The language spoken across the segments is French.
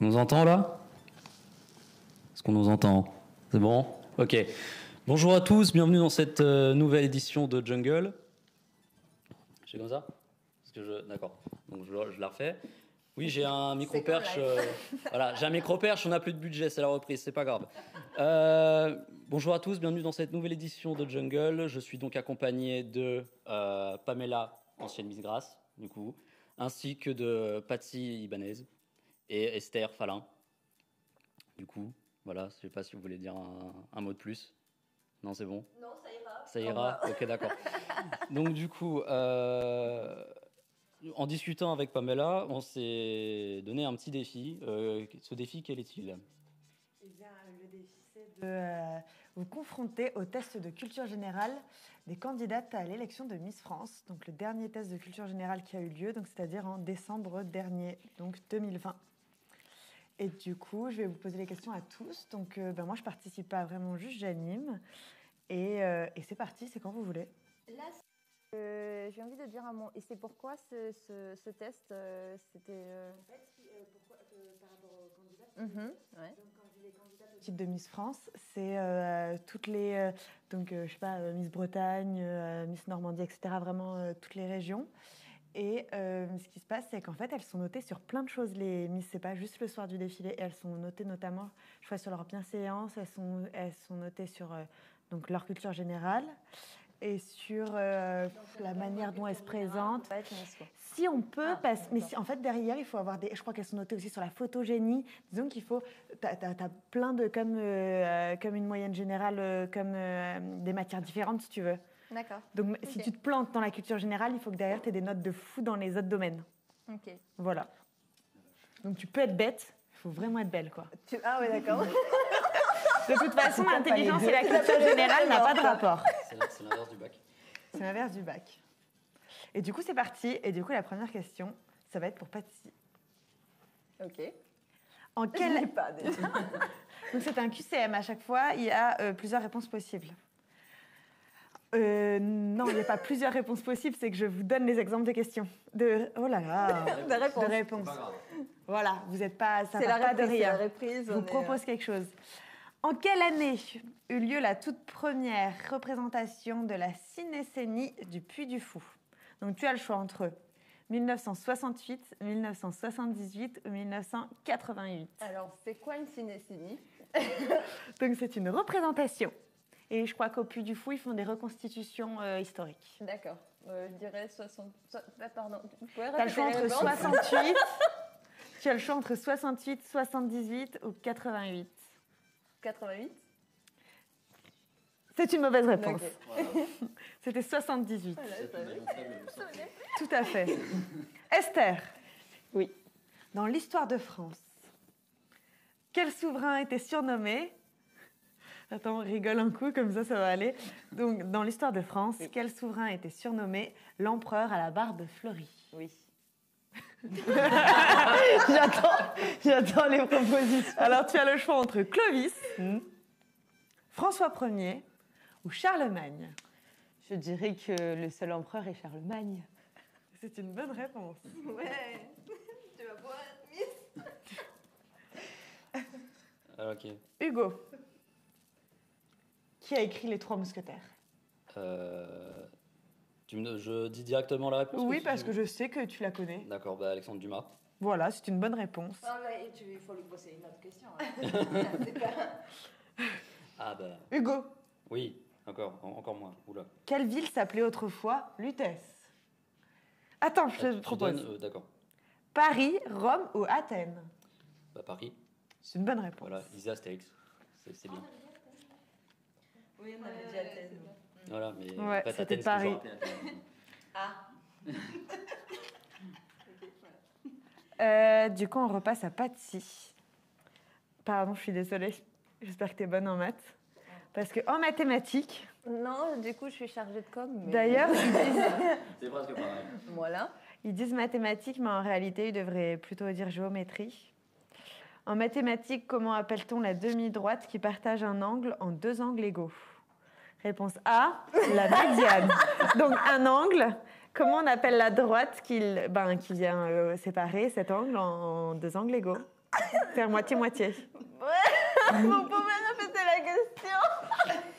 On nous entend là? Est-ce qu'on nous entend? C'est bon? Ok. Bonjour à tous, bienvenue dans cette euh, nouvelle édition de Jungle. Fais comme ça? Parce que je... D'accord. Donc je, je la refais. Oui, j'ai un micro-perche. euh, voilà, j'ai un micro-perche, on n'a plus de budget, c'est la reprise, c'est pas grave. Euh, bonjour à tous, bienvenue dans cette nouvelle édition de Jungle. Je suis donc accompagné de Pamela, ancienne Miss Grasse, du coup, ainsi que de Patsy Ibanez et Esther Falin. Du coup, voilà, je sais pas si vous voulez dire un, un mot de plus. Non, c'est bon? Non, ça ira. Ça ira? Ok, d'accord. Donc, du coup, euh, en discutant avec Pamela, on s'est donné un petit défi. Euh, ce défi, quel est-il? Eh bien, le défi, c'est de euh, vous confronter au test de culture générale des candidates à l'élection de Miss France. Donc, le dernier test de culture générale qui a eu lieu, donc c'est-à-dire en décembre dernier, donc 2020. Et du coup, je vais vous poser les questions à tous. Donc, euh, ben, moi, je participe pas vraiment, juste j'anime. Et, euh, et c'est parti, c'est quand vous voulez. Là, euh, j'ai envie de dire un mot. Et c'est pourquoi ce, ce, ce test, euh, c'était. euh, par rapport aux candidates, mhm, ouais. Donc, quand je dis les candidates au type de Miss France, c'est euh, toutes les. euh, donc, euh, je sais pas, euh, Miss Bretagne, euh, Miss Normandie, etc. Vraiment euh, toutes les régions. Et euh, ce qui se passe, c'est qu'en fait, elles sont notées sur plein de choses. Les Miss, c'est pas juste le soir du défilé. Elles sont notées notamment, je vois, sur leur bienséance. Elles sont, elles sont notées sur euh, donc, leur culture générale et sur euh, la manière dont elles se présentent. Si on peut, Ah, mais si- en fait derrière il faut avoir des, je crois qu'elles sont notées aussi sur la photogénie. Disons qu'il faut, t'as as, plein de comme euh, comme une moyenne générale, euh, comme des matières différentes si tu veux. D'accord. Donc si tu te plantes dans la culture générale, il faut que derrière tu aies des notes de fou dans les autres domaines. Ok. Voilà. Donc tu peux être bête, il faut vraiment être belle quoi. Tu- Ah, ouais, d'accord. De toute façon, l'intelligence et la culture générale n'a pas de rapport. C'est l'inverse du bac. C'est l'inverse du bac. Et du coup c'est parti. Et du coup la première question, ça va être pour Patsy. ok. En Je quelle l'ai pas déjà. Donc c'est un QCM. À chaque fois, il y a euh, plusieurs réponses possibles. Euh, non, il n'y a pas plusieurs réponses possibles. C'est que je vous donne les exemples de questions. De oh là là. De réponse. De réponses. Voilà, vous n'êtes pas, ça C'est la part pas de la reprise, Je vous est, propose quelque chose. En quelle année eut lieu la toute première représentation de la cinécénie du Puy du Fou? Donc tu as le choix entre 1968, 1978 ou 1988. euh, Alors, c'est quoi une cinécénie? Donc c'est une représentation. Et je crois qu'au Puy du Fou, ils font des reconstitutions euh, historiques. D'accord. Euh, je dirais 60. so- ah, pardon. Vous pouvez Tu as le choix entre réponses 68, tu as le choix entre 68, 78 ou 88. 88 C'est une mauvaise réponse. C'était 78. Voilà. Tout à fait. Esther. Oui. Dans l'histoire de France, quel souverain était surnommé Attends, rigole un coup, comme ça, ça va aller. Donc, dans l'histoire de France, Oui. quel souverain était surnommé l'empereur à la barbe fleurie Oui. J'attends, j'attends les propositions. Alors, tu as le choix entre Clovis, François Ier ou Charlemagne. Je dirais que le seul empereur est Charlemagne. C'est une bonne réponse. Ouais. tu vas pouvoir être Miss. Ah, ok. Hugo. Qui a écrit Les Trois Mousquetaires? Euh, tu me- je dis directement la réponse Oui, ou parce tu- que je sais que tu la connais. D'accord, bah Alexandre Dumas. Voilà, c'est une bonne réponse. Ah, ouais, tu- il faut lui poser une autre question. hein. Ah bah Hugo. oui, encore, en- encore moins. Oula. Quelle ville s'appelait autrefois Lutèce? Attends, je Ah, te propose. euh, D'accord. Paris, Rome ou Athènes? Bah Paris. C'est une bonne réponse. Voilà, Lisa Astérix. C'est c'est bien. Oui, on avait déjà Athènes. Voilà, mais Ouais, c'était Athènes, c'est Paris. Ah. Euh, du coup, on repasse à Patsy. Pardon, je suis désolée. J'espère que tu es bonne en maths. Parce que en mathématiques, Non, du coup, je suis chargée de com. mais- d'ailleurs, C'est presque pareil. Voilà. ils disent mathématiques, mais en réalité, ils devraient plutôt dire géométrie. En mathématiques, comment appelle-t-on la demi-droite qui partage un angle en deux angles égaux? Réponse A, la médiane. Donc un angle, comment on appelle la droite qui, ben, qui vient euh, séparer cet angle en, deux angles égaux? Faire moitié-moitié. Vous pouvez répéter la question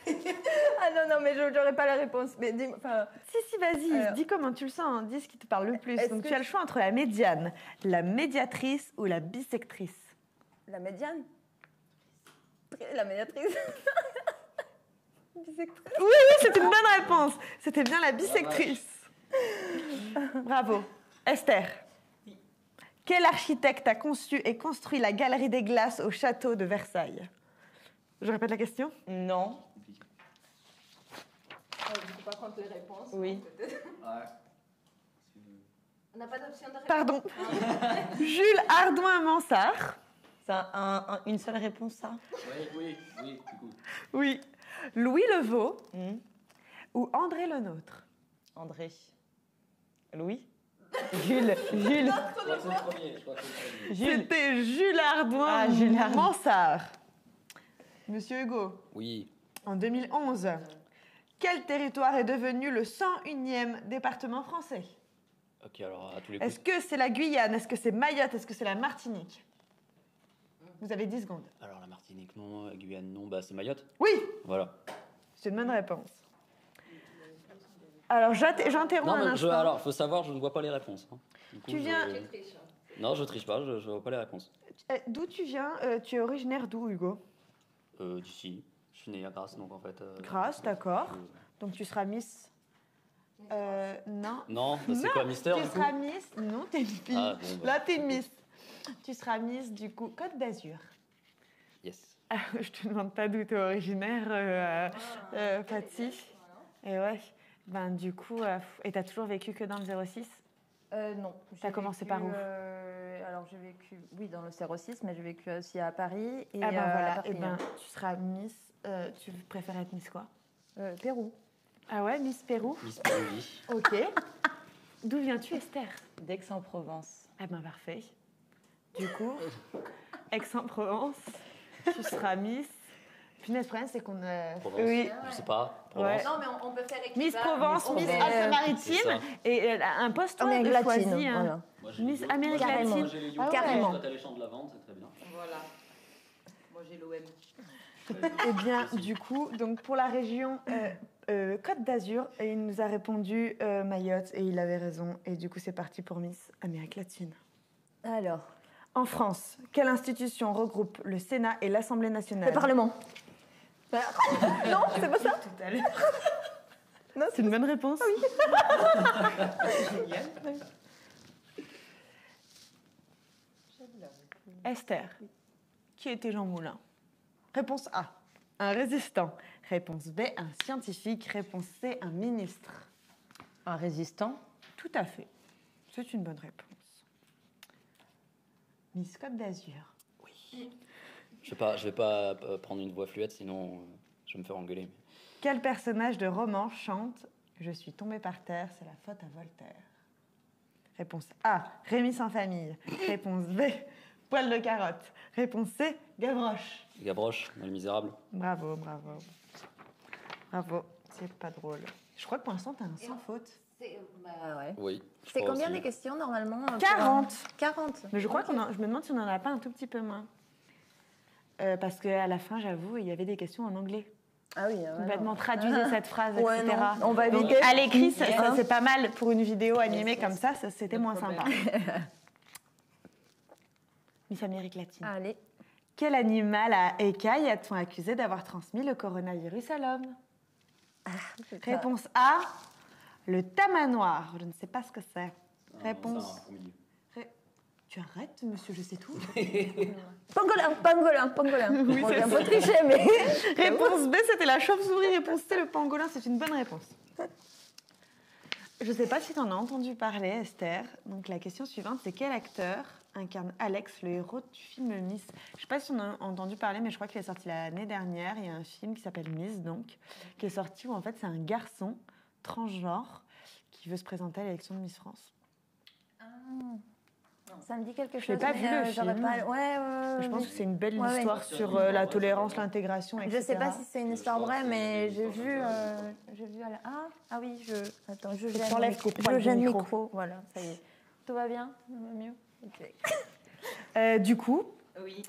Ah non, non, mais je n'aurais pas la réponse. Mais dis enfin, Si, si, vas-y, Alors. dis comment tu le sens, hein, dis ce qui te parle le plus. Donc tu as le choix entre la médiane, la médiatrice ou la bisectrice. la médiane? La médiatrice Bisectrice. Oui, oui, c'est une bonne réponse. C'était bien la bisectrice. Bravo. Esther. Quel architecte a conçu et construit la galerie des glaces au château de Versailles? Je répète la question? Non. Je ne pas compte les réponses. Oui. On n'a pas d'option de réponse. Pardon. Jules Ardouin Mansart. C'est un- un- un- une seule réponse, ça? Oui, oui, oui, du coup. Oui. Louis Levaux Hmm. ou André Lenôtre André. Louis? Jules. Jules. C'était Jules Ardouin Ah, Jules Ardouin. Mansart. Monsieur Hugo, Oui. en 2011, quel territoire est devenu le 101e département français? Ok, alors à tous les coups. Est-ce que c'est la Guyane? Est-ce que c'est Mayotte? Est-ce que c'est la Martinique? Vous avez 10 secondes. Alors la Martinique, non. La Guyane, non. Bah c'est Mayotte. Oui, Voilà. c'est une bonne réponse. Alors j'inter- j'interromps Non, un instant. alors, faut savoir, je ne vois pas les réponses. hein. Du coup, Tu je- viens- Non, je triche pas, je ne vois pas les réponses. Euh, D'où tu viens? Euh, Tu es originaire d'où, Hugo? Euh, D'ici. Je suis né à Grasse, donc en fait. euh, Grasse, d'accord. Donc tu seras Miss. Euh, non. Non, bah, c'est Non, quoi Mystère tu du coup? Seras Miss. Non, t'es une fille. Ah, bon, bah. Là, t'es une Miss. Tu seras Miss du coup Côte d'Azur. Yes. Ah, je te demande pas d'où tu es originaire, euh, euh, Patty. Et ouais. Ben du coup, euh, et t'as toujours vécu que dans le 06 Euh, non. T'as commencé vécu, par où? euh, Alors j'ai vécu, oui, dans le 06, mais j'ai vécu aussi à Paris et Ah ben euh, voilà. Et ben hein. tu seras Miss. euh, tu préfères être Miss quoi? Euh, Pérou. Ah ouais, Miss Pérou? Miss Péruvie. Ok. D'où viens-tu, Esther? D'Aix-en-Provence. Ah ben parfait. Du coup, Aix-en-Provence, tu seras Miss. Punaise, le problème, c'est qu'on. Provence. Oui. Je sais pas. Ouais. Provence. Non, mais on, on peut faire équivalent. Miss Provence, Miss Miss C'est Alpes-Maritimes. ça. Et a un poste, de latine. choisi. hein. Voilà. Moi, j'ai Miss les- Amérique latine. j'ai les Ah, Youtube, carrément. Toi, t'as les champs de la vente, c'est très bien. Voilà. Moi, j'ai l'OM. Eh bien, du coup, donc pour la région euh, euh, Côte d'Azur, et il nous a répondu euh, Mayotte, et il avait raison. Et du coup, c'est parti pour Miss Amérique latine. Alors, En France, quelle institution regroupe le Sénat et l'Assemblée nationale? Le Parlement. Bah, non, c'est pas ça Tout à l'heure. Non, C'est une bonne réponse. Esther, qui était Jean Moulin? Réponse A, un résistant. Réponse B, un scientifique. Réponse C, un ministre. Un résistant? Tout à fait. C'est une bonne réponse. Miss Côte d'Azur. Je vais pas, je vais pas euh, prendre une voix fluette, sinon euh, je vais me faire engueuler. mais- Quel personnage de roman chante Je suis tombé par terre, c'est la faute à Voltaire? Réponse A, Rémi sans famille. Réponse B, poil de carotte. Réponse C, Gavroche. Gavroche, dans Les Misérables. Bravo, bravo. Bravo, c'est pas drôle. Je crois que pour l'instant, t'as un sans faute. Bah ouais. Oui. je C'est crois combien aussi. les questions normalement euh, pour 40 un- 40 Mais je crois Ok. qu'on en- je me demande si on en a pas un tout petit peu moins. Euh, parce qu'à la fin, j'avoue, il y avait des questions en anglais. Ah oui, euh, Complètement non. traduisez Ah. cette phrase, Ouais, etc. non, on va Donc, éviter. à l'écrit, ça- ça, c'est pas mal pour une vidéo animée comme ça, ça, c'était moins sympa. Miss Amérique latine. Allez. Quel animal à écailles a-t-on accusé d'avoir transmis le coronavirus à l'homme? Putain. Réponse A, le tamanoir. Je ne sais pas ce que c'est. Non, Réponse. Ré- Tu arrêtes, monsieur, je sais tout. Pangolin, pangolin, pangolin. Oui, c'est un peu triché, mais. Réponse B, c'était la chauve-souris. Réponse C, le pangolin. C'est une bonne réponse. Je ne sais pas si tu en as entendu parler, Esther. Donc la question suivante, c'est quel acteur incarne Alex, le héros du film Miss? Je ne sais pas si on a entendu parler, mais je crois qu'il est sorti l'année dernière. Il y a un film qui s'appelle Miss, donc, qui est sorti où en fait c'est un garçon transgenre qui veut se présenter à l'élection de Miss France. Ça me dit quelque chose. Je l'ai pas vu, le euh, film. pas- Ouais, ouais, ouais, je pense que c'est une belle Ouais, ouais. histoire sur euh, la tolérance, l'intégration, etc. Je sais pas si c'est une histoire Je vraie, mais j'ai vu, euh, j'ai vu à la... Ah, ah oui, je... Attends, je gêne tes micro. Je gêne le micro. micro. Voilà, ça y est. Tout va bien mieux Ok. Euh, du coup, Oui.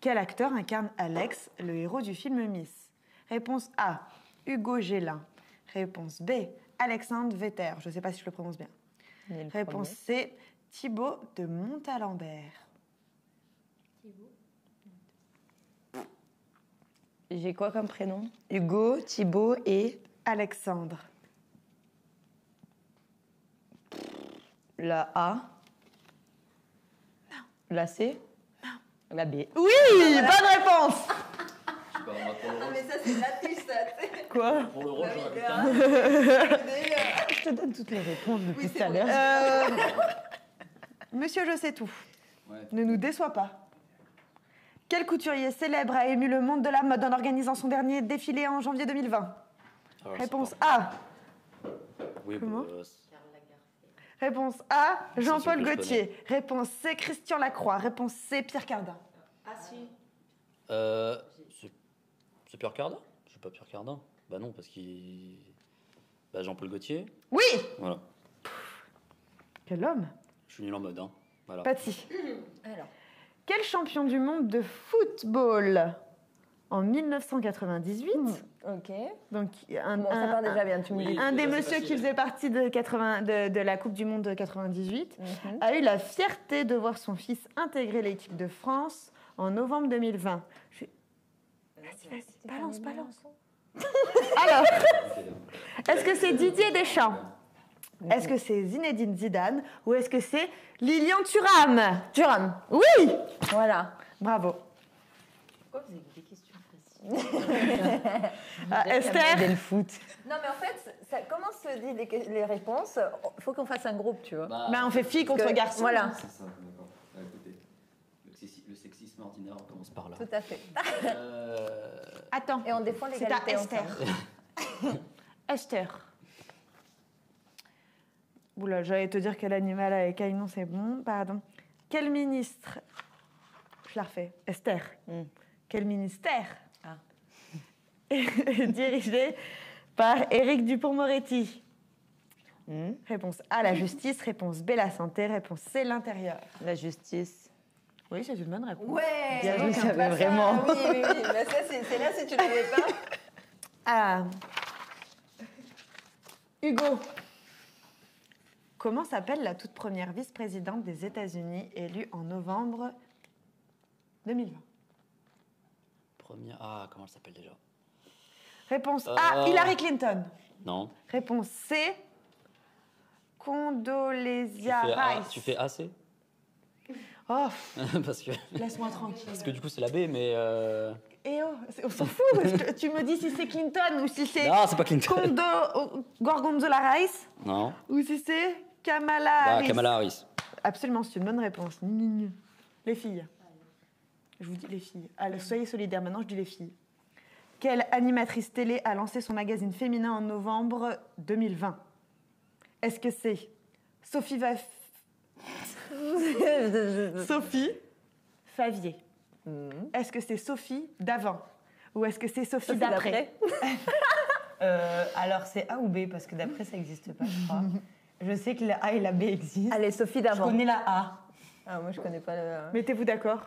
Quel acteur incarne Alex, le héros du film Miss? Réponse A, Hugo Gélin. Réponse B, Alexandre Vetter. Je ne sais pas si je le prononce bien. Le Réponse C, Thibaut de Montalembert. premier. J'ai quoi comme prénom? Hugo, Thibaut et Alexandre. la A. Non. La C Non. La B. Oui, bonne réponse Non, mais ça, c'est triche, ça. Quoi Pour le Bah j'aurais euh. Je te donne toutes les réponses depuis tout à l'heure. Euh, Monsieur, je sais tout. Ouais. Ne nous déçois pas. Quel couturier célèbre a ému le monde de la mode en organisant son dernier défilé en janvier 2020 Alors, c'est Réponse pas- A. Oui, Comment bah, Réponse A, Jean-Paul Gaultier. Réponse C, Christian Lacroix. Réponse C, Pierre Cardin. Ah, si. Euh, c'est Pierre Cardin? Je suis pas Pierre Cardin. Bah non, parce qu'il. Bah Jean-Paul Gaultier. Oui Voilà. Quel homme Je suis nul en mode, hein. Voilà. Alors. Quel champion du monde de football? En 1998 Ok. Donc, un, Bon, ça un- part déjà bien, tu me Oui. dis. un des messieurs qui faisait partie de, 80 de, de la Coupe du Monde de 98 Mhm. a eu la fierté de voir son fils intégrer l'équipe de France en novembre 2020. Je suis- Vas-y, vas-y, balance, balance. Alors, est-ce que c'est Didier Deschamps Est-ce que c'est Zinedine Zidane Ou est-ce que c'est Lilian Thuram Thuram. Oui Voilà. Bravo. Pourquoi vous avez des questions faciles Ah, Esther le foot. Non, mais en fait, ça, comment se dit les, les réponses? Il faut qu'on fasse un groupe, tu vois. Bah, Ben, On fait fille contre Que- garçon. Voilà, C'est ça, d'accord. Ah, écoutez, le, sexi- ordinaire, on commence par là. tout à fait. Euh, Attends, Et on défend c'est à Esther. Esther. Oula, j'allais te dire quel animal avec un nom, c'est bon, pardon. Quel ministre Je la refais. Esther. Hmm. Quel ministère Ah. dirigé par Éric Dupont-Moretti Hmm. Réponse A, la justice. Réponse B, la santé. Réponse C, l'intérieur. La justice. Oui, c'est une bonne réponse. Ouais Bien ça vraiment. Oui, oui, oui. Bah, ça, c'est là si tu l'avais pas. Ah. Hugo. Comment s'appelle la toute première vice-présidente des États-Unis élue en novembre 2020 Première. Ah, comment elle s'appelle déjà? Réponse A, Euh. Hillary Clinton. Non. Réponse C, Condoleezza Rice. tu fais AC Oh, Parce que. laisse-moi tranquille. Parce que du coup, c'est la B, mais. Euh... Eh oh, on s'en fout. parce que tu me dis si c'est Clinton ou si c'est Non, c'est pas Clinton. Condo Gorgonzola Rice Non. ou si c'est Kamala Bah, Harris. Kamala Harris. Absolument, c'est une bonne réponse. Les filles. Je vous dis les filles. Allez, soyez solidaires, maintenant je dis les filles. Quelle animatrice télé a lancé son magazine féminin en novembre 2020 Est-ce que c'est Sophie Va... Sophie Favier Est-ce que c'est Sophie d'avant Ou est-ce que c'est Sophie, Sophie d'après Euh, alors, c'est A ou B Parce que d'après, ça n'existe pas, je crois. Je sais que la A et la B existent. Allez, Sophie je d'avant. connais la A. Ah, moi, je connais pas le. Mettez-vous d'accord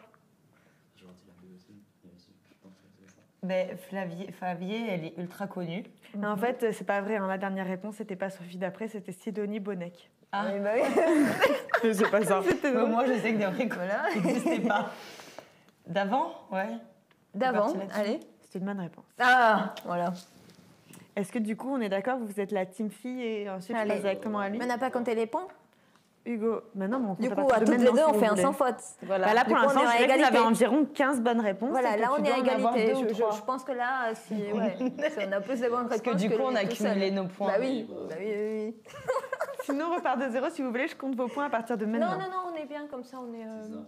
Mais Flavier, Favier, elle est ultra connue. En fait, c'est pas vrai. hein. La dernière réponse, c'était pas Sophie d'après, c'était Sidonie Bonnec. Ah, Oui, bah oui. C'est pas ça. Moi, je sais que d'après, voilà, n'existait pas. D'avant Ouais. D'avant, allez. C'est une bonne réponse. Ah, voilà. Est-ce que du coup, on est d'accord, vous êtes la team fille et ensuite je Allez. passe directement à lui? Mais on n'a pas compté les points? Hugo, maintenant, on compte Du coup, à toutes les deux, si on fait un sans faute. Voilà. Bah là, pour l'instant, je dirais que vous avez égalité. environ 15 bonnes réponses. Voilà, là, on est à égalité. Je, je- trois. je pense que là, si, ouais, si on a plus de bonnes réponses. Parce que du coup, on a cumulé nos points. Bah oui, bah oui, oui, oui. Sinon, on repart de zéro. Si vous voulez, je compte vos points à partir de maintenant. Non, non, non, on est bien comme ça, on est. euh,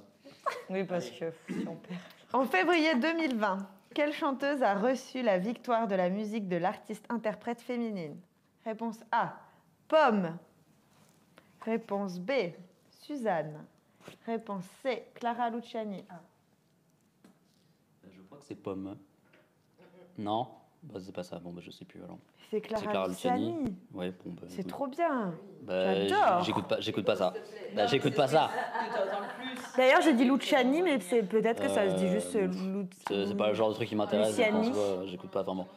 Oui, parce que si on perd. En février 2020, quelle chanteuse a reçu la victoire de la musique de l'artiste-interprète féminine? Réponse A, Pomme. Réponse B, Suzanne. Réponse C, Clara Luciani. Je crois que c'est Pomme. Non Bah, c'est pas ça. Bon, bah, je sais plus alors. C'est Clara, Clara Luciani. Luciani. Ouais, bon, bah, C'est oui. trop bien. Bah, J'adore. J'écoute pas, j'écoute pas ça. Bah, j'écoute pas ça. D'ailleurs, j'ai dit Luciani, mais c'est peut-être que ça se dit Euh, juste euh, Lu- C'est pas le genre de truc qui m'intéresse. Luciani. J'écoute pas vraiment.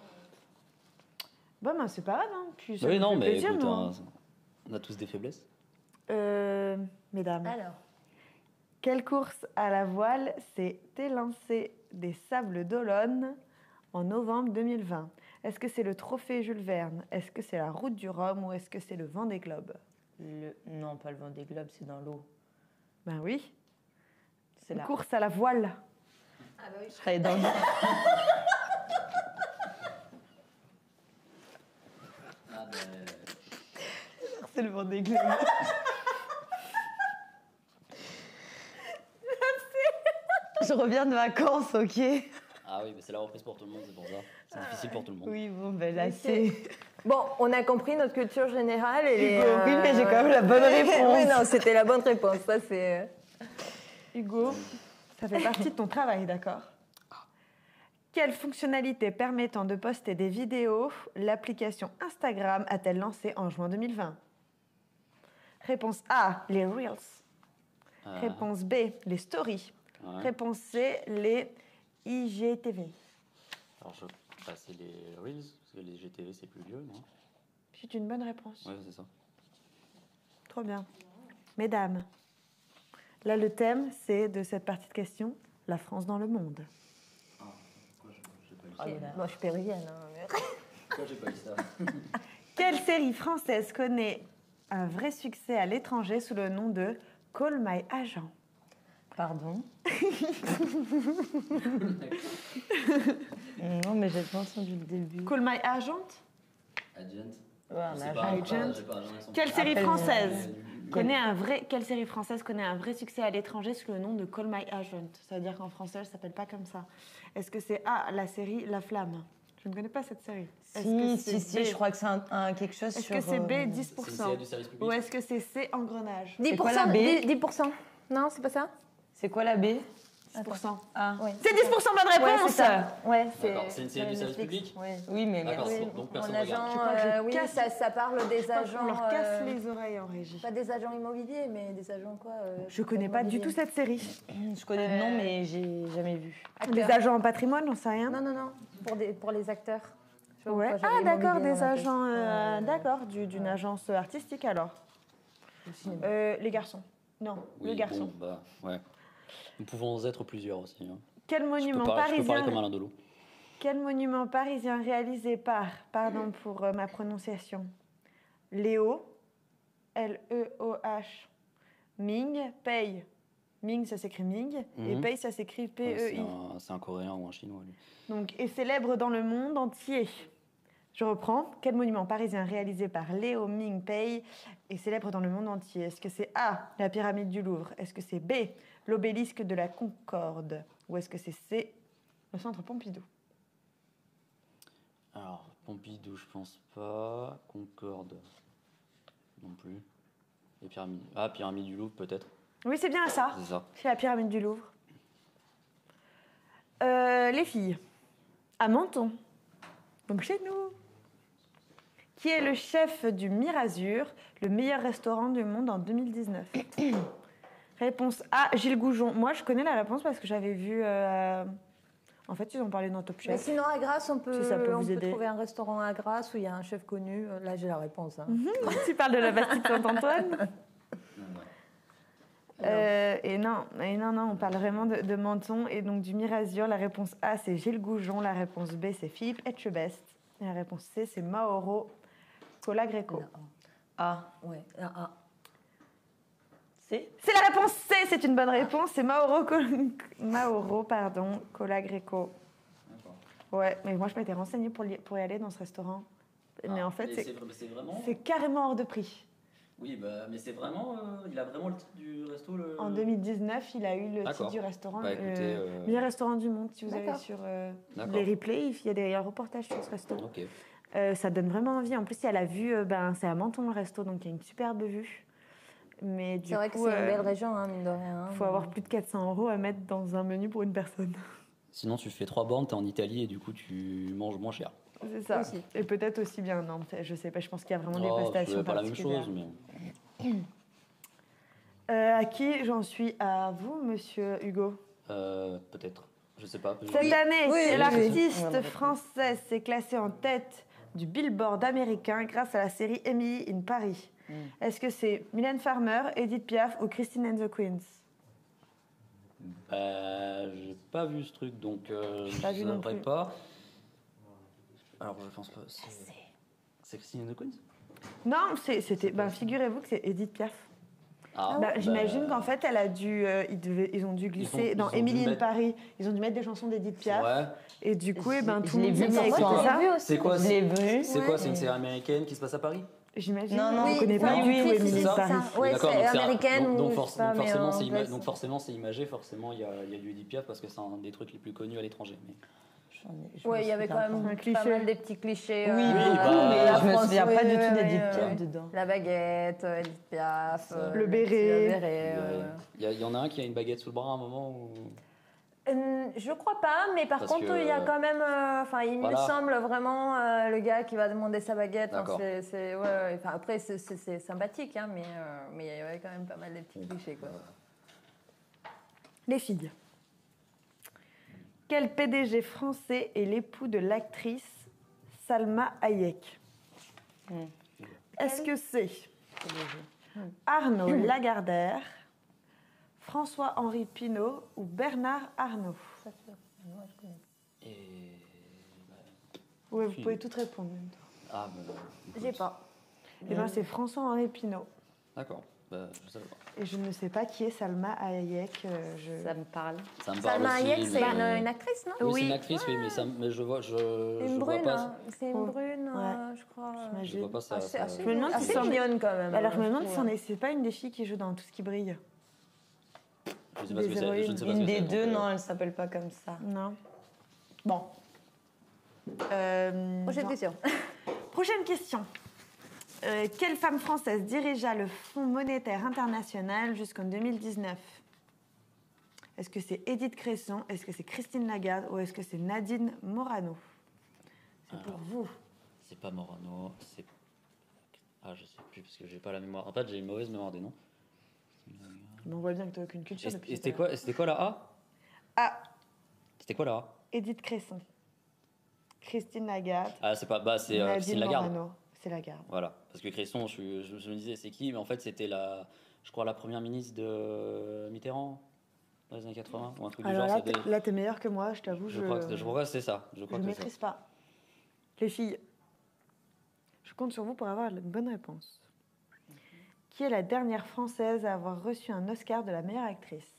Bon, ben, c'est pas grave. Hein. Puis, ça Oui, non, mais plaisir, écoute, moi. hein, on a tous des faiblesses. Euh, mesdames, Alors, quelle course à la voile s'est élancée des Sables d'Olonne en novembre 2020 Est-ce que c'est le trophée Jules Verne? Est-ce que c'est la route du Rhum? Ou est-ce que c'est le Vendée Globe? Le... Non, pas le Vendée Globe, c'est dans l'eau. Ben oui, C'est la course à la voile. ah bah oui. Je serais dans l'eau. C'est le Vendée Globe. Je reviens de vacances, ok Ah oui, mais c'est la reprise pour tout le monde, c'est pour ça. C'est difficile pour tout le monde. Oui, bon, ben là, c'est... Bon, on a compris notre culture générale et les. Oui, mais j'ai quand même la bonne réponse. oui, non, c'était la bonne réponse. Ça, c'est. euh, Hugo, ça fait partie de ton travail, d'accord? Quelle fonctionnalité permettant de poster des vidéos l'application Instagram a-t-elle lancée en juin 2020 Réponse A, les Reels. Euh, Réponse B, les Stories. Ouais. Réponse C, les IGTV. Alors, je... bah, c'est les Reels, parce que les GTV, c'est plus vieux, non? C'est une bonne réponse. Ouais, c'est ça. Trop bien. Mesdames, là le thème, c'est de cette partie de questions, la France dans le monde. Ah, mais là. Bon, je suis péruvienne. hein, mais- Pourquoi j'ai pas eu ça Quelle série française connaît un vrai succès à l'étranger sous le nom de Call My Agent? Pardon. Non, mais j'ai pas entendu le début. Call My Agent? Agent. Ouais, agent. Quelle série française? Quelle- connaît un vrai Quelle série française connaît un vrai succès à l'étranger sous le nom de Call My Agent? Ça veut dire qu'en français, elle s'appelle pas comme ça. Est-ce que c'est A, la série La Flamme? Je ne connais pas cette série. Est-ce Si, c'est si, si, je crois que c'est un, un- quelque chose Est-ce sur... que c'est B, euh, 10% C'est une série du service public. Ou est-ce que c'est C, Engrenage? 10%, quoi la B? 10%, 10%. Non, c'est pas ça? C'est quoi la B? 10%. Ah, Oui. C'est 10% bonne réponse c'est. Ouais, c'est. D'accord, c'est une série du service public Ouais. oui, mais D'accord, merci. donc personne Mon regarde. agent, Je crois que je euh, oui, casse- ça, ça parle des agents. leur casse euh, les oreilles en régie. Pas des agents immobiliers, mais des agents quoi euh, Je connais pas du tout immobiliers. cette série. Je connais le nom, mais j'ai jamais vu. Des Acteurs. agents en patrimoine, j'en sais rien. Non, non, non, pour, des, pour les acteurs. Je sais pas Ouais. pourquoi Ah d'accord, immobilier des dans la tête. agents, euh, Euh, d'accord, du- d'une agence artistique alors. Euh, les garçons. Non, Oui, le garçon. bon, bah, ouais. Nous pouvons être plusieurs aussi. hein. Quel Je, peux monument parler, je peux parler parisien comme Alain Delon. Quel monument parisien réalisé par, pardon pour euh, ma prononciation, Léo, L-E-O-H, Ming, Pei. Ming, ça s'écrit Ming, et Mhm. Pei, ça s'écrit Ouais, P-E-I. c'est un, coréen ou un chinois, lui. Donc, est célèbre dans le monde entier. Je reprends. Quel monument parisien réalisé par Léo Ming Pei est célèbre dans le monde entier? Est-ce que c'est A, la pyramide du Louvre? Est-ce que c'est B, l'obélisque de la Concorde Ou est-ce que c'est? C, le centre Pompidou Alors, Pompidou, je pense pas. Concorde, non plus. Et pyramide. Ah, pyramide du Louvre, peut-être. Oui, c'est bien ça. C'est ça. C'est la pyramide du Louvre. Euh, les filles, à Menton, donc chez nous, qui est le chef du Mirazur, le meilleur restaurant du monde en 2019 Réponse A, Gilles Goujon. Moi, je connais la réponse parce que j'avais vu. euh, En fait, ils ont parlé dans Top Mais Chef. sinon, à Grasse, on peut, Si ça peut on vous peut aider. trouver un restaurant à Grasse où il y a un chef connu. Euh, Là, j'ai la réponse. hein. tu parles de la Bastille Saint-Antoine Euh, et non, et non, non, on parle vraiment de, de Menton et donc du Mirazur. La réponse A, c'est Gilles Goujon. La réponse B, c'est Philippe Etchebest. Et la réponse C, c'est Mauro Colagreco. Non. Ah, Ouais, ah, ah. C'est C'est la réponse C, c'est une bonne réponse. C'est Mauro, Col- Mauro pardon, Colagreco. Ouais, mais moi je m'étais renseignée pour, y- pour y aller dans ce restaurant. Mais Ah, en fait, c'est- vraiment. carrément hors de prix. Oui, bah, mais c'est vraiment. euh, il a vraiment le titre du resto. Le... En 2019, il a eu le titre du restaurant, Bah, écoutez, euh, euh, meilleur restaurant du monde. Si vous allez sur euh, les replays, il y a des reportages sur ce resto. Euh, ça donne vraiment envie. En plus, il y a la vue, euh, ben, c'est à Menton le resto, donc il y a une superbe vue. Mais du C'est vrai que c'est une euh, belle région, hein, mine de rien. faut avoir plus de 400 euros à mettre dans un menu pour une personne. Sinon, tu fais trois bornes, t'es en Italie et du coup, tu manges moins cher. C'est ça. Aussi. Et peut-être aussi bien Nantes. Je sais pas, je pense qu'il y a vraiment des Oh, prestations c'est pas la même chose, mais. Euh, à qui j'en suis À vous, monsieur Hugo? Euh, Peut-être. Je sais pas. Cette année, oui, l'artiste oui. française s'est classée en tête du Billboard américain grâce à la série Emily in Paris. Mm. Est-ce que c'est Mylène Farmer, Edith Piaf ou Christine and the Queens? Bah, j'ai pas vu ce truc, donc euh, je Pas non saurais pas. Alors, je pense pas. C'est c'est Christine and the Queens? Non, c'était. Ben, figurez-vous que c'est Edith Piaf. Ah, Bah, J'imagine bah, qu'en fait, elle a dû, euh, ils, devaient- ils ont dû glisser ont- dans ils Emily in mettre- Paris. Ils ont dû mettre des chansons d'Edith Piaf. Ouais. Et du coup, eh ben, tout le monde vu s'est mis à écouter ça. C'est quoi. C'est quoi C'est une série américaine qui se passe à Paris? J'imagine. Non, non, on Oui, connaît pas oui, du oui, tout oui, Emily Paris. ça. Ouais, D'accord, c'est américaine donc, forcément, en c'est donc forcément c'est imagé, forcément il y a, il y a du Edith Piaf parce que c'est un des trucs les plus connus à l'étranger. Mais... Me Ouais, il y avait quand même Un pas mal des petits clichés. Oui, euh, oui, bah, mais la je me France, souviens pas oui, du tout oui, d'Edith oui, Piaf oui. dedans. La baguette, euh, Edith Piaf. Euh, Le béret. le euh. il y a- il y en a un qui a une baguette sous le bras à un moment où... Je crois pas, mais par Parce contre, que- il y a quand même. euh, Enfin, il Voilà. me semble vraiment euh, le gars qui va demander sa baguette. Ouais. Enfin, après, c'est- sympathique, hein, mais euh, mais il y avait quand même pas mal de petits clichés. Quoi. Les filles. Quel PDG français est l'époux de l'actrice Salma Hayek? Hmm. Est-ce que c'est Arnaud Lagardère, François-Henri Pinault ou Bernard Arnault Et... Ouais, Vous pouvez toutes répondre. Ah, bah, J'ai pas. Eh ben, c'est François-Henri Pinault. D'accord, bah, je savais pas. Et je ne sais pas qui est Salma Hayek. euh, je... Ça me parle. Ça me parle Salma aussi, Hayek, c'est mais- une, une actrice, non? Oui, Oui. c'est une actrice, oui, mais, ça, mais je vois, je, C'est je une vois brune. pas. hein. C'est une brune, euh, je crois. euh, Je vois pas ça. assez, ça- assez, Je me demande si assez c'en est- mignonne quand même. Alors je me hein, demande si trouve. c'en est- c'est pas une des filles qui joue dans Tout ce qui brille. Je sais pas ce que des c'est. Je ne héroïnes. sais pas ce Une que des c'est, deux, donc, euh, non, elle s'appelle pas comme ça. Non. Bon. Euh, Prochaine non. question. Prochaine question. Euh, quelle femme française dirigea le Fonds monétaire international jusqu'en 2019 Est-ce que c'est Edith Cresson Est-ce que c'est Christine Lagarde Ou est-ce que c'est Nadine Morano? C'est pour Alors. vous. C'est pas Morano, c'est. Ah, je sais plus parce que j'ai pas la mémoire. En fait, j'ai une mauvaise mémoire des noms. Mais on voit bien que tu n'as aucune culture Et c'était quoi, c'était quoi la A? Ah, C'était quoi la A? Edith Cresson. Christine Lagarde. Ah, c'est pas. Bah, c'est euh, Christine Lagarde. C'est Lagarde. Voilà. Parce que Cresson, je, je- je me disais c'est qui, mais en fait, c'était la. Je crois la première ministre de Mitterrand dans les années 80 ou un truc du Alors genre. là, t'es- là, t'es meilleur que moi, je t'avoue. je, crois que, je crois que c'est ça. Je ne ça. maîtrise pas. Les filles, je compte sur vous pour avoir une bonne réponse. Qui est la dernière française à avoir reçu un Oscar de la meilleure actrice.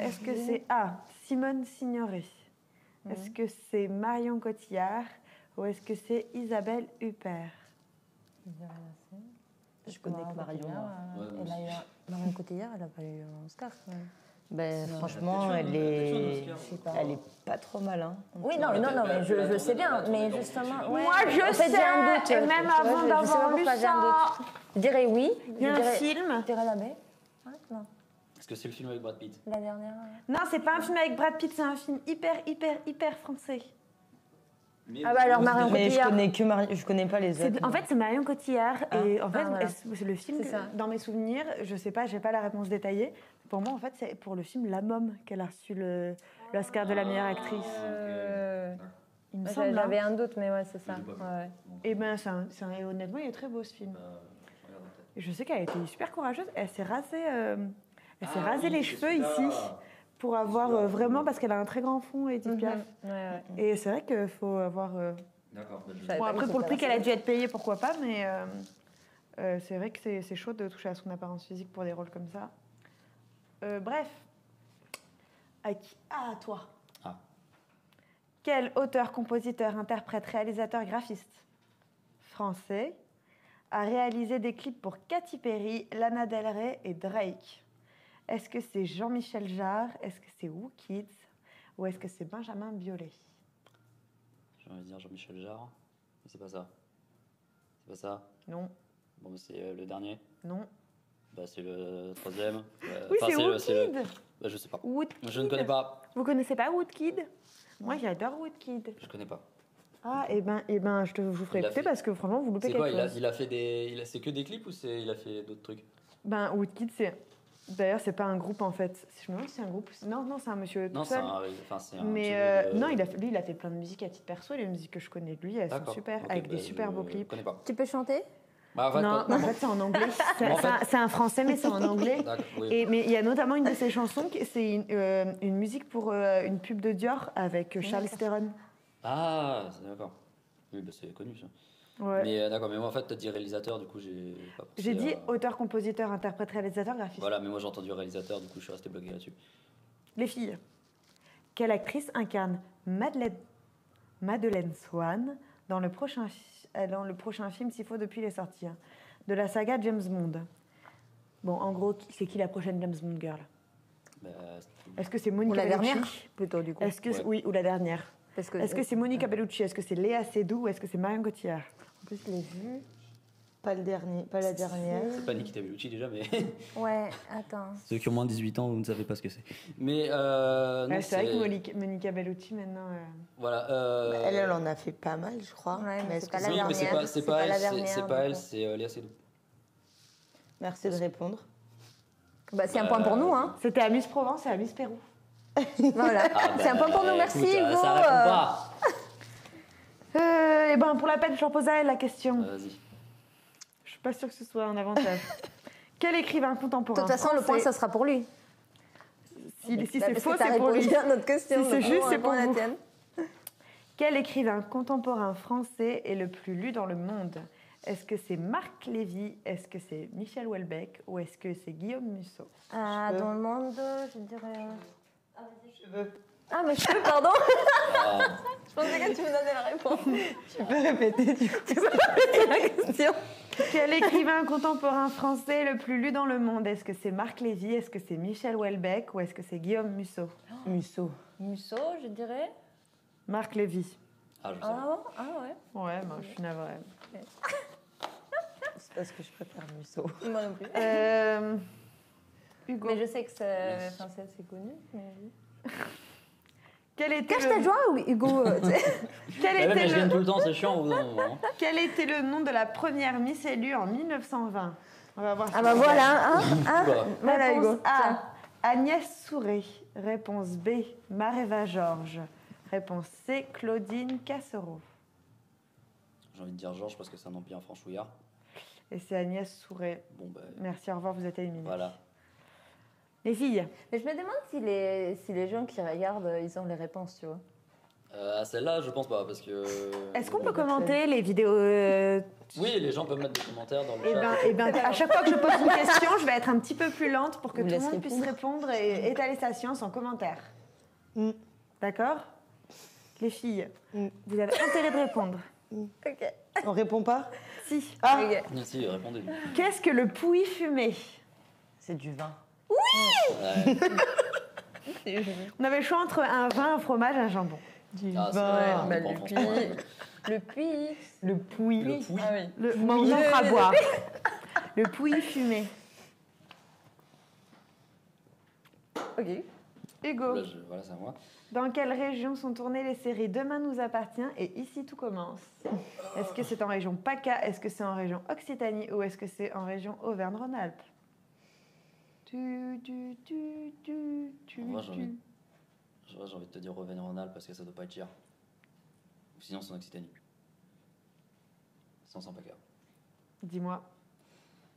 Est-ce que c'est A. Simone Signoret? Est-ce que c'est Marion Cotillard? Ou est-ce que c'est Isabelle Huppert? Je connais que Marion. eu un- Marion Cotillard, elle a pas eu un Oscar quand même. Ben, franchement, elle est... Sais elle est pas trop mal. Hein. Oui, non, non, non, mais je, je sais bien, mais justement. ouais. Moi, je en fait, j'ai un doute. sais, et même Tu vois, avant sais d'avoir lu ça. doute. Je dirais oui. Il y a un dirais, film je dirais la baie. Ouais, non, Est-ce que c'est le film avec Brad Pitt? La dernière. euh. Non, c'est pas un film avec Brad Pitt, c'est un film hyper, hyper, hyper français. Ah bah alors, Marion Mais je connais que Marion, je connais pas les autres. En fait, c'est Marion Cotillard. Et en fait, Ah, voilà. c'est le film, C'est que- ça. dans mes souvenirs, je sais pas, j'ai pas la réponse détaillée. Pour moi, en fait, c'est pour le film La Môme qu'elle a reçu le- l'Oscar de la meilleure actrice. Euh, Il me J'a- semble. J'avais hein. un doute, mais ouais, c'est ça. Ouais. Et ben, c'est un- c'est un- et honnêtement, il est très beau ce film. Et je sais qu'elle a été super courageuse. Elle s'est rasée, euh, elle s'est rasé les cheveux ici pour avoir euh, vraiment parce qu'elle a un très grand fond, Edith. Piaf. Ouais, ouais. Et c'est vrai qu'il faut avoir. euh, D'accord. bah, Bon, après, pour le prix qu'elle a dû être payée, pourquoi pas, mais euh, euh, c'est vrai que c'est chaud de toucher à son apparence physique pour des rôles comme ça. Euh, bref. À qui? Ah, à toi. Ah. Quel auteur, compositeur, interprète, réalisateur, graphiste? Français a réalisé des clips pour Katy Perry, Lana Del Rey et Drake Est-ce que c'est Jean-Michel Jarre? Est-ce que c'est Kids Ou est-ce que c'est Benjamin Biolay? J'ai envie de dire Jean-Michel Jarre, mais c'est pas ça. C'est pas ça? Non, Bon, c'est euh, le dernier? non. Bah, c'est le troisième. Euh, Oui, c'est le- c'est le- Woodkid Bah, je sais pas. Woodkid. Je ne connais pas. Vous connaissez pas Woodkid? Moi, j'adore Woodkid. Je connais pas. Ah, et ben, et ben, je, te, je vous ferai écouter fait- parce que franchement, vous loupez C'est quelque quoi il a, chose. il a fait des. Il a, c'est que des clips ou c'est, il a fait d'autres trucs? Ben, Woodkid, c'est. D'ailleurs, c'est pas un groupe en fait. Je me demande si c'est un groupe. Non, non, c'est un monsieur Non, tout c'est seul. un. Enfin, c'est un Mais euh, de- non, il a fait, lui, il a fait plein de musiques à titre perso. Les musiques que je connais de lui, elles sont super, Ok, avec des bah, super je beaux clips. connais pas. Tu peux chanter? Bah, en fait, non, quand- en fait, c'est en anglais. C'est En un, fait- c'est un français, mais c'est en anglais. Oui. Et, mais il y a notamment une de ses chansons, qui- c'est une, euh, une musique pour euh, une pub de Dior avec Charles Theron. Ah, c'est d'accord. Oui, bah, c'est connu ça. Ouais. Mais euh, d'accord, mais moi en fait, t'as dit réalisateur, du coup j'ai J'ai dit à- auteur, compositeur, interprète, réalisateur, graphiste. Voilà, mais moi j'ai entendu réalisateur, du coup je suis resté bloqué là-dessus. Les filles. Quelle actrice incarne Madeleine, Madeleine Swan dans le prochain, fi- euh, dans le prochain film S'il faut depuis les sorties hein, de la saga James Bond. Bon, en gros, c'est qui la prochaine James Bond girl? Bah, Est-ce que c'est Ou Monica la Bellucci dernière Plutôt, du coup. Est-ce que Ouais. oui ou la dernière. Que, Est-ce que c'est Monica Bellucci? Est-ce que c'est Léa Seydoux? Ou est-ce que c'est Marion Cotillard? En plus, je l'ai vu. Pas le dernier, pas la dernière. c'est pas Nikita Bellucci déjà, mais Ouais, attends. ceux qui ont moins de 18 ans, vous ne savez pas ce que c'est. Mais euh, Ouais, C'est vrai que Monica, Monica Bellucci maintenant. euh, Voilà. euh, Bah, Elle, elle en a fait pas mal, je crois. Ouais, mais c'est que pas la oui, mais c'est dernière, pas, c'est pas, pas la elle, c'est- dernière, c'est du pas elle, c'est euh, Léa Seydoux. Merci de répondre. Bah, c'est un point pour nous, hein. C'était à Miss Provence et à Miss Pérou. Voilà. Ah, c'est un bah, point pour nous, merci écoute, Hugo. Ça répond euh, pas. Euh, et ben pour la peine, je leur pose à elle la question. Euh, Vas-y. Pas sûre que ce soit un avantage. Quel écrivain De contemporain toute façon, le point, ça sera pour lui. Si, si Bah, c'est faux, c'est pour lui. à notre question. Si c'est juste, c'est pour la vous. tienne. Quel écrivain contemporain français est le plus lu dans le monde? Est-ce que c'est Marc Lévy? Est-ce que c'est Michel Houellebecq? Ou est-ce que c'est Guillaume Musso? Ah, peux. dans le monde, je dirais. Veux. Ah, mais je peux, pardon. Ah, Je pensais que tu me donnais la réponse. Tu peux répéter du coup C'est la question. Quel écrivain contemporain français le plus lu dans le monde? Est-ce que c'est Marc Lévy? Est-ce que c'est Michel Houellebecq? Ou est-ce que c'est Guillaume Musso? Musso. Musso, je dirais. Marc Lévy. ah, je sais. Ah, bon ah ouais. Ouais, moi je suis navrée. C'est parce que je préfère Musso. Moi non plus. Euh, Hugo. Mais je sais que c'est enfin, c'est assez connu. Mais... Quel était, Cache ta le... joie ou Hugo Quel, mais je le... viens tout le temps, c'est chiant hein. Quel était le nom de la première Miss élue en 1920 On va voir. Ah bah voilà, hein, hein. Voilà Hugo. A. Agnès Souré. Réponse B. Mareva Georges. Réponse C. Claudine Cassereau. J'ai envie de dire Georges parce que c'est un bien franchouillard. Et c'est Agnès Souré. Bon, bah Merci, au revoir, vous êtes éliminés. voilà. Les filles, Mais je me demande si les, si les gens qui regardent, euh, ils ont les réponses, tu vois. Euh, à celle-là, je pense pas parce que. est-ce qu'on peut commenter les vidéos euh, Oui, les gens peuvent mettre des commentaires dans le Eh chat. ben, eh ben, à chaque fois que je pose une question, je vais être un petit peu plus lente pour que Vous tout le monde puisse répondre et étaler sa science en commentaire. Mm. D'accord? Les filles, Mm. vous avez intérêt de répondre. Ok. On répond pas? Si. Ah. Si, répondez. Qu'est-ce que le pouilly fumé? C'est du vin. Ouais. On avait le choix entre un vin, un fromage, un jambon. Du Ah, c'est vin. vrai, bah, le puits. Le puits. Le pouilly. Le pouilly. Ah oui. Le, on en fera boire. Le pouilly fumé. Ok. Hugo, Là, je- Voilà, c'est à moi. dans quelle région sont tournées les séries Demain nous appartient et Ici tout commence? Est-ce que c'est en région PACA? Est-ce que c'est en région Occitanie? Ou est-ce que c'est en région Auvergne-Rhône-Alpes? Tu, tu, tu, tu, tu, En vrai, j'ai tu. envie- envie de te dire Auvergne-Rhône-Alpes parce que ça doit pas être cher. Ou sinon, c'est en Occitanie. En PACA. Dis-moi.